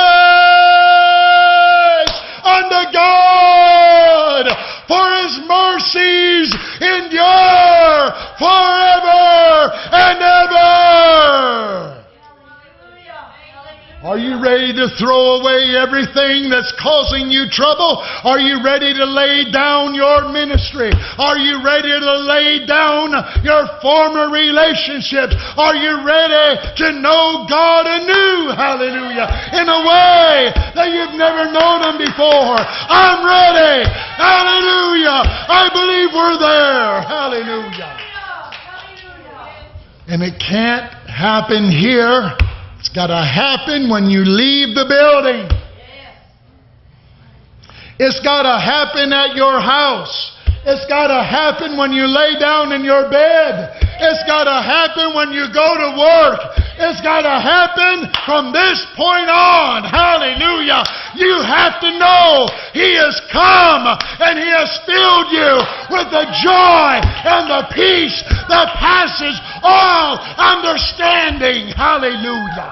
unto God, for His mercies endure forever and ever. Are you ready to throw away everything that's causing you trouble? Are you ready to lay down your ministry? Are you ready to lay down your former relationships? Are you ready to know God anew? Hallelujah. In a way that you've never known Him before. I'm ready. Hallelujah. I believe we're there. Hallelujah. And it can't happen here. It's got to happen when you leave the building. It's got to happen at your house. It's got to happen when you lay down in your bed. It's got to happen when you go to work. It's got to happen from this point on. Hallelujah. You have to know He has come and He has filled you with the joy and the peace that passes all understanding. Hallelujah.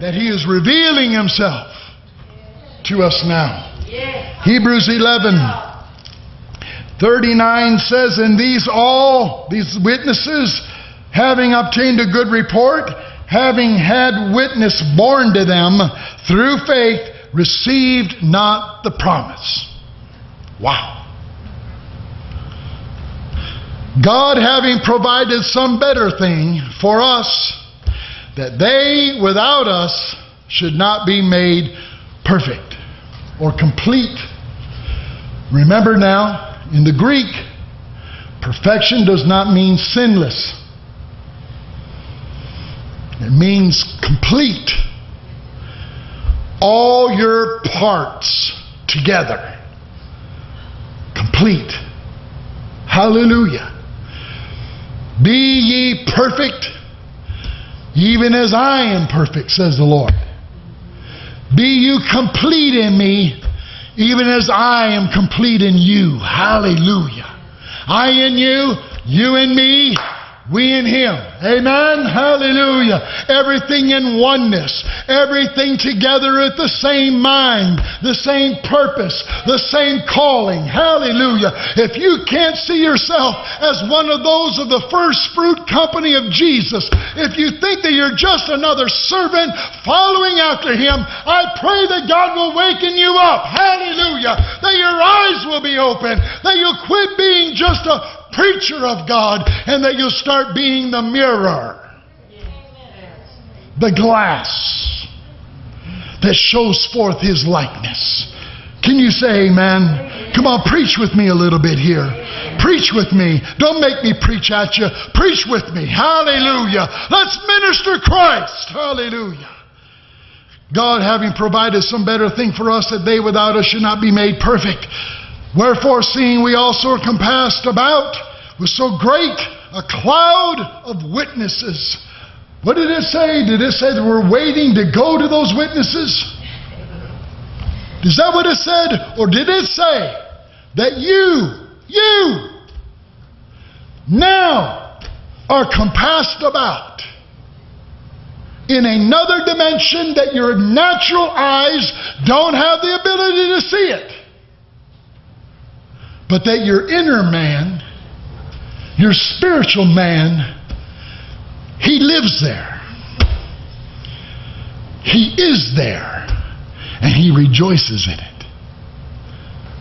That He is revealing Himself to us now. Hebrews 11 39 says, And these all, these witnesses, having obtained a good report, having had witness borne to them through faith, received not the promise. Wow. God having provided some better thing for us, that they without us should not be made perfect or complete. Remember now, in the Greek, perfection does not mean sinless. It means complete. All your parts together. Complete. Hallelujah. Be ye perfect, even as I am perfect, says the Lord. Be you complete in me, even as I am complete in you. Hallelujah. I in you, you in me, we in Him. Amen. Hallelujah. Everything in oneness. Everything together at the same mind, the same purpose, the same calling. Hallelujah. If you can't see yourself as one of those of the first fruit company of Jesus, if you think that you're just another servant following after Him, I pray that God will waken you up. Hallelujah. That your eyes will be open. That you'll quit being just a preacher of God and that you'll start being the mirror, the glass that shows forth His likeness. Can you say amen? Come on, preach with me a little bit here. Preach with me. Don't make me preach at you. Preach with me. Hallelujah. Let's minister Christ. Hallelujah. God having provided some better thing for us that they without us should not be made perfect. Wherefore, seeing we also are compassed about with so great a cloud of witnesses. What did it say? Did it say that we're waiting to go to those witnesses? Is that what it said? Or did it say that you, you, now are compassed about in another dimension that your natural eyes don't have the ability to see it? But that your inner man, your spiritual man, he lives there. He is there. And he rejoices in it.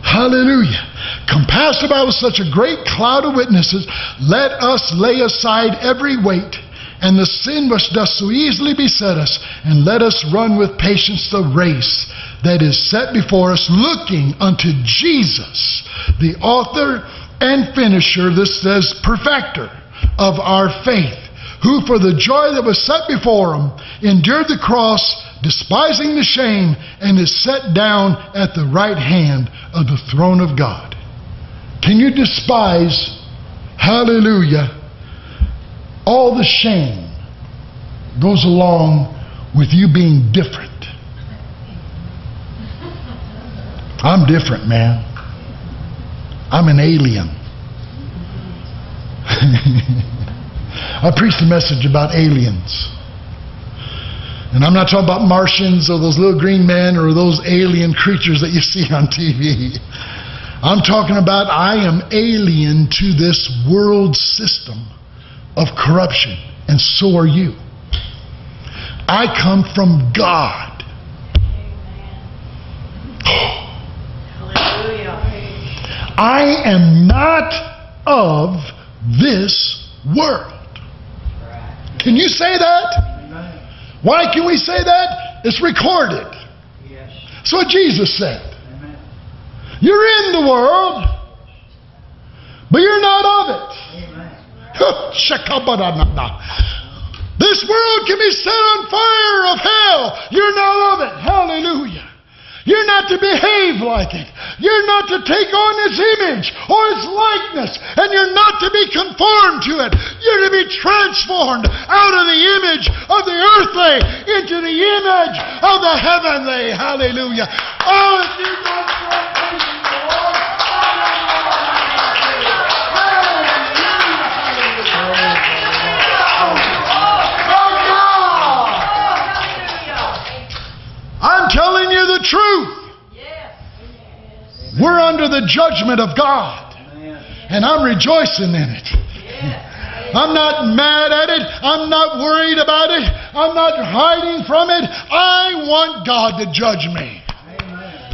Hallelujah. Compassed about with such a great cloud of witnesses, let us lay aside every weight and the sin which does so easily beset us, and let us run with patience the race that is set before us, looking unto Jesus, the author and finisher, this says perfecter of our faith, who for the joy that was set before him endured the cross, despising the shame, and is set down at the right hand of the throne of God. Can you despise, hallelujah, all the shame goes along with you being different? I'm different, man. I'm an alien. I preached a message about aliens. And I'm not talking about Martians or those little green men or those alien creatures that you see on TV. I'm talking about I am alien to this world system of corruption, and so are you. I come from God. I am not of this world. Can you say that? Why can we say that? It's recorded. That's what Jesus said. You're in the world, but you're not of it. This world can be set on fire of hell. You're not of it. Hallelujah. You're not to behave like it. You're not to take on its image or its likeness. And you're not to be conformed to it. You're to be transformed out of the image of the earthly into the image of the heavenly. Hallelujah. Oh, I'm telling you the truth. We're under the judgment of God, and I'm rejoicing in it. I'm not mad at it. I'm not worried about it. I'm not hiding from it. I want God to judge me.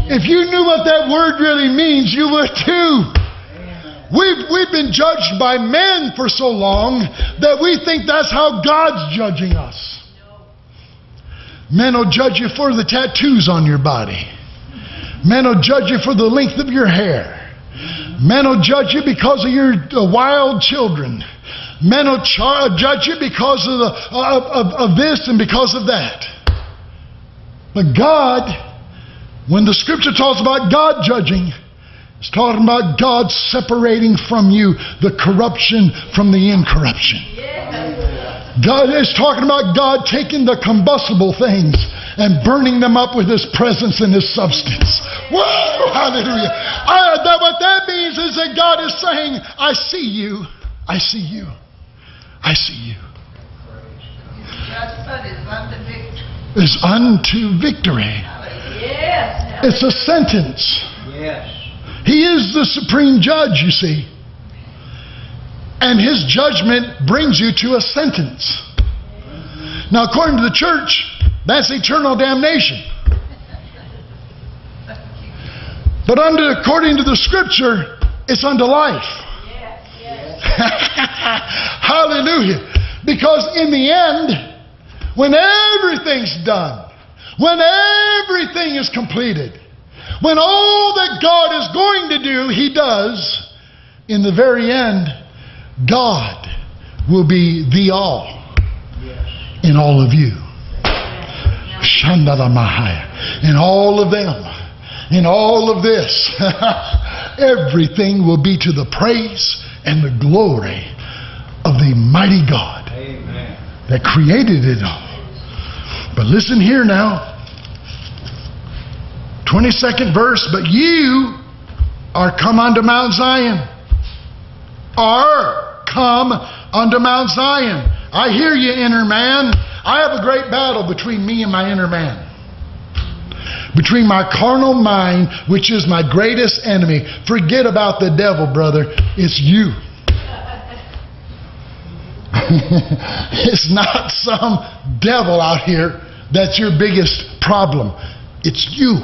If you knew what that word really means, you would too. We've, we've been judged by men for so long that we think that's how God's judging us. Men will judge you for the tattoos on your body. Men will judge you for the length of your hair. Men will judge you because of your wild children. Men will judge you because of, the, of, of, of this and because of that. But God, when the scripture talks about God judging, it's talking about God separating from you the corruption from the incorruption. God is talking about God taking the combustible things and burning them up with His presence and His substance. Whoa, hallelujah. I, that, what that means is that God is saying, I see you. I see you. I see you. Judgment is unto victory. Is unto victory. Yes. It's a sentence. Yes. He is the supreme judge, you see. And his judgment brings you to a sentence. Now, according to the church, that's eternal damnation. But under, according to the scripture, it's unto life. Hallelujah. Because in the end, when everything's done, when everything is completed, when all that God is going to do, He does, in the very end, God will be the all in all of you. In all of them. In all of this. Everything will be to the praise and the glory of the mighty God Amen. that created it all. But listen here now. 22nd verse, but you are come unto Mount Zion. Are come unto Mount Zion. I hear you, inner man. I have a great battle between me and my inner man. Between my carnal mind, which is my greatest enemy. Forget about the devil, brother. It's you. it's not some devil out here that's your biggest problem. It's you.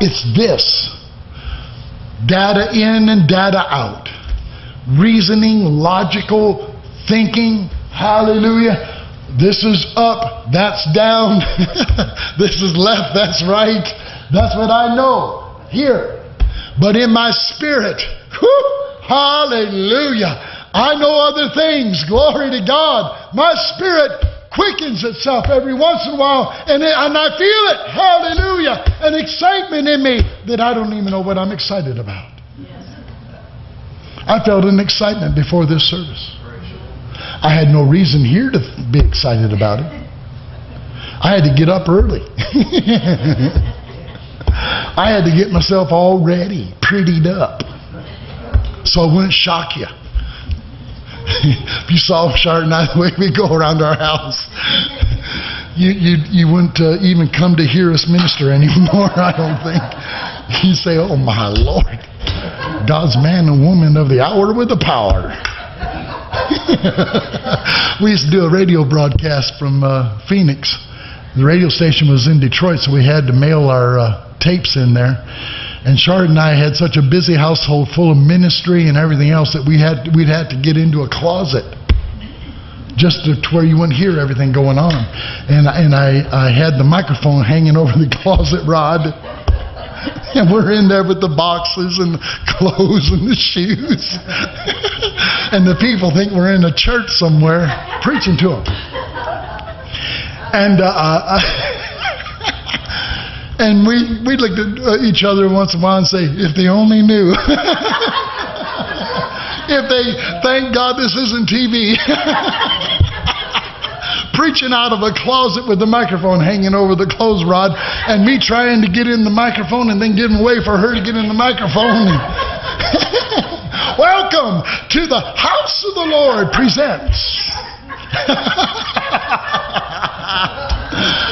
It's this data in and data out, reasoning, logical thinking. Hallelujah. This is up, that's down, this is left, that's right. That's what I know here. But in my spirit, hallelujah, I know other things. Glory to God. My spirit quickens itself every once in a while, and, it, and I feel it. Hallelujah. An excitement in me that I don't even know what I'm excited about. I felt an excitement before this service. I had no reason here to be excited about it. I had to get up early. I had to get myself all ready, prettied up, so I wouldn't shock you. if you saw I the way we go around our house, you you you wouldn't uh, even come to hear us minister anymore. I don't think. You say, "Oh my Lord, God's man and woman of the hour with the power." we used to do a radio broadcast from uh, Phoenix. The radio station was in Detroit, so we had to mail our uh, tapes in there. And Charlotte and I had such a busy household full of ministry and everything else that we had we'd had to get into a closet just to, to where you wouldn't hear everything going on. And and I I had the microphone hanging over the closet rod. And we're in there with the boxes and the clothes and the shoes. and the people think we're in a church somewhere preaching to them. And uh, uh, and we we looked at uh, each other once in a while and say, if they only knew. if they thank God this isn't TV. Preaching out of a closet with the microphone hanging over the clothes rod, and me trying to get in the microphone and then giving way for her to get in the microphone. Welcome to the house of the Lord presents.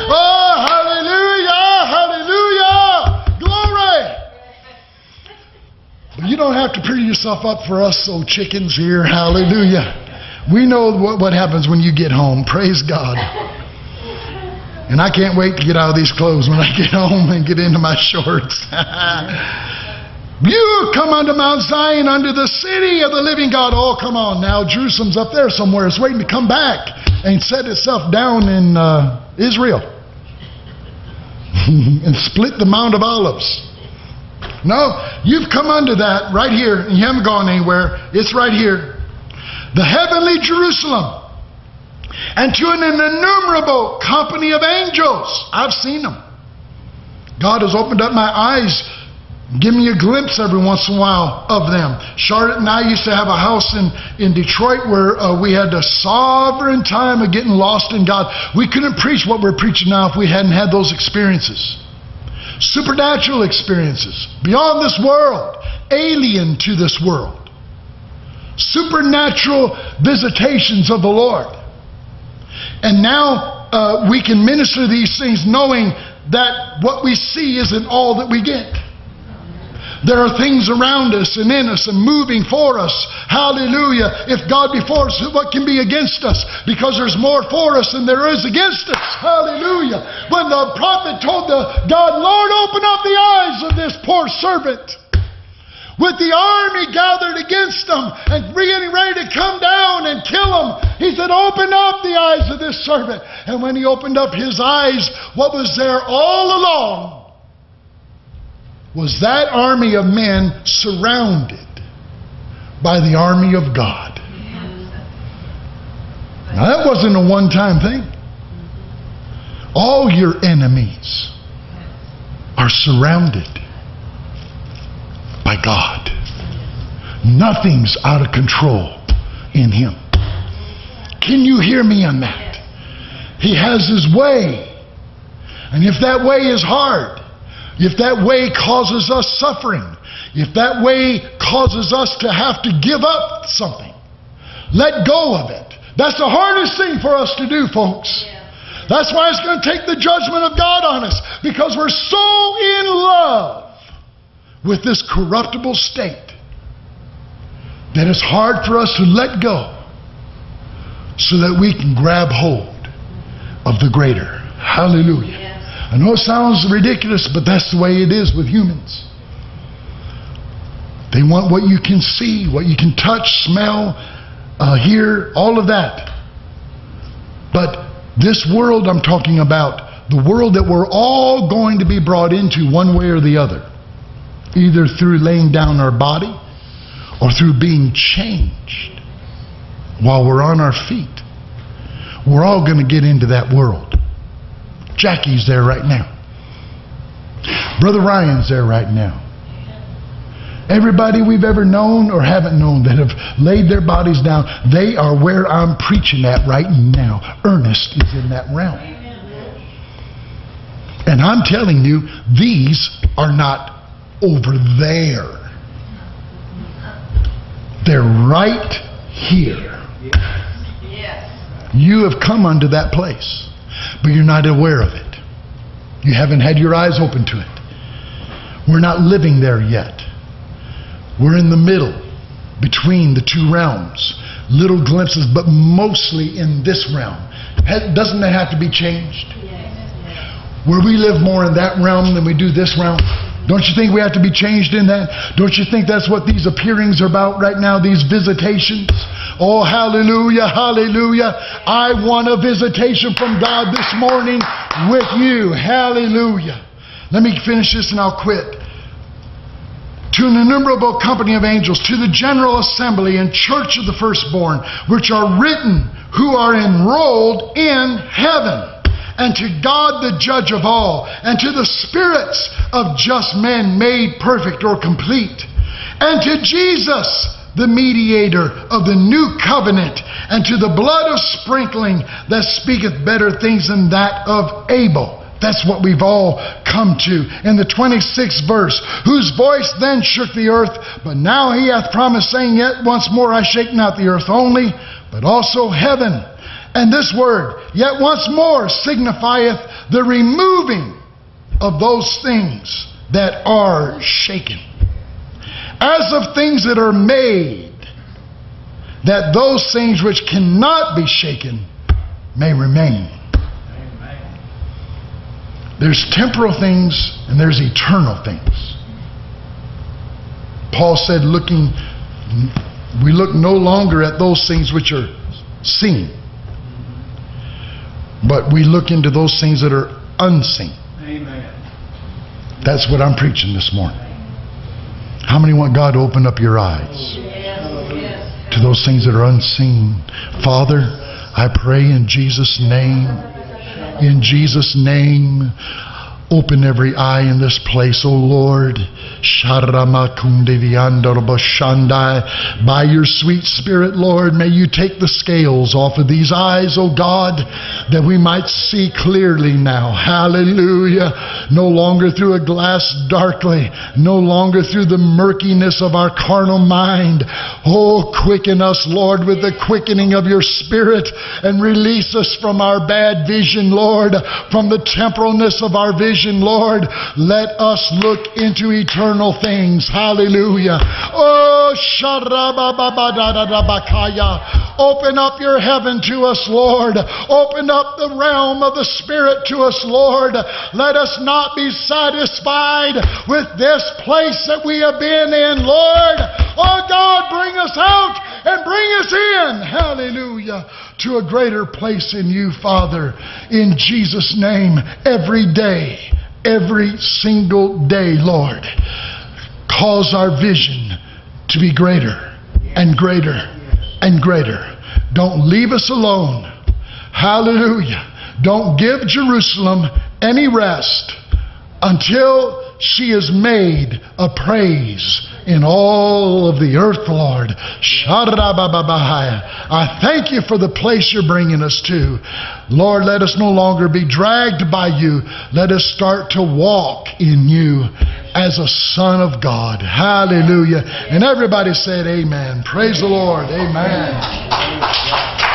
oh, hallelujah! Hallelujah! Glory! But you don't have to pretty yourself up for us, old chickens here. Hallelujah. We know what, what happens when you get home. Praise God. And I can't wait to get out of these clothes when I get home and get into my shorts. you come unto Mount Zion, under the city of the living God. Oh, come on now. Jerusalem's up there somewhere. It's waiting to come back and set itself down in uh, Israel and split the Mount of Olives. No, you've come under that right here, and you haven't gone anywhere. It's right here. The heavenly Jerusalem. And to an innumerable company of angels. I've seen them. God has opened up my eyes, give me a glimpse every once in a while of them. Charlotte and I used to have a house in, in Detroit where uh, we had a sovereign time of getting lost in God. We couldn't preach what we're preaching now if we hadn't had those experiences supernatural experiences beyond this world, alien to this world, supernatural visitations of the Lord. And now uh, we can minister these things knowing that what we see isn't all that we get. There are things around us and in us and moving for us. Hallelujah. If God be for us, what can be against us? Because there's more for us than there is against us. Hallelujah. When the prophet told the God, Lord, open up the eyes of this poor servant. With the army gathered against them and getting ready to come down and kill him, he said, Open up the eyes of this servant. And when he opened up his eyes, what was there all along was that army of men surrounded by the army of God. Now, that wasn't a one time thing. All your enemies are surrounded by God. Nothing's out of control in Him. Can you hear me on that? He has His way. And if that way is hard, if that way causes us suffering, if that way causes us to have to give up something, let go of it. That's the hardest thing for us to do, folks. That's why it's going to take the judgment of God on us because we're so in love with this corruptible state that it's hard for us to let go so that we can grab hold of the greater. Hallelujah. I know it sounds ridiculous, but that's the way it is with humans. They want what you can see, what you can touch, smell, uh, hear, all of that. But this world I'm talking about, the world that we're all going to be brought into one way or the other, either through laying down our body or through being changed while we're on our feet. We're all going to get into that world. Jackie's there right now. Brother Ryan's there right now. Everybody we've ever known or haven't known that have laid their bodies down, they are where I'm preaching at right now. Ernest is in that realm. And I'm telling you, these are not over there. They're right here. You have come unto that place, but you're not aware of it. You haven't had your eyes open to it. We're not living there yet. We're in the middle between the two realms. Little glimpses, but mostly in this realm. Doesn't that have to be changed? Where we live more in that realm than we do this realm. Don't you think we have to be changed in that? Don't you think that's what these appearings are about right now, these visitations? Oh, hallelujah, hallelujah. I want a visitation from God this morning with you. Hallelujah. Let me finish this and I'll quit to an innumerable company of angels, to the general assembly and church of the firstborn, which are written, who are enrolled in heaven, and to God the judge of all, and to the spirits of just men made perfect or complete, and to Jesus, the mediator of the new covenant, and to the blood of sprinkling that speaketh better things than that of Abel. That's what we've all come to. In the 26th verse, whose voice then shook the earth, but now he hath promised, saying, Yet once more I shake not the earth only, but also heaven. And this word, yet once more, signifieth the removing of those things that are shaken. As of things that are made, that those things which cannot be shaken may remain. There's temporal things and there's eternal things. Paul said, looking, we look no longer at those things which are seen, but we look into those things that are unseen. Amen. That's what I'm preaching this morning. How many want God to open up your eyes to those things that are unseen? Father, I pray in Jesus' name in Jesus' name. Open every eye in this place, O Lord. By your sweet spirit, Lord, may you take the scales off of these eyes, O God, that we might see clearly now. Hallelujah. No longer through a glass darkly, no longer through the murkiness of our carnal mind. Oh, quicken us, Lord, with the quickening of your spirit and release us from our bad vision, Lord, from the temporalness of our vision, Lord. Let us look into eternal things. Hallelujah. Oh. Open up your heaven to us, Lord. Open up the realm of the Spirit to us, Lord. Let us not be satisfied with this place that we have been in, Lord. Oh, God, bring us out and bring us in. Hallelujah. To a greater place in you, Father. In Jesus' name, every day, every single day, Lord. Cause our vision to be greater. and greater and greater. Don't leave us alone. Hallelujah. Don't give Jerusalem any rest until she is made a praise in all of the earth, Lord. I thank you for the place you're bringing us to. Lord, let us no longer be dragged by you. Let us start to walk in you as a son of God. Hallelujah. And everybody said, Amen. Praise the Lord. Amen.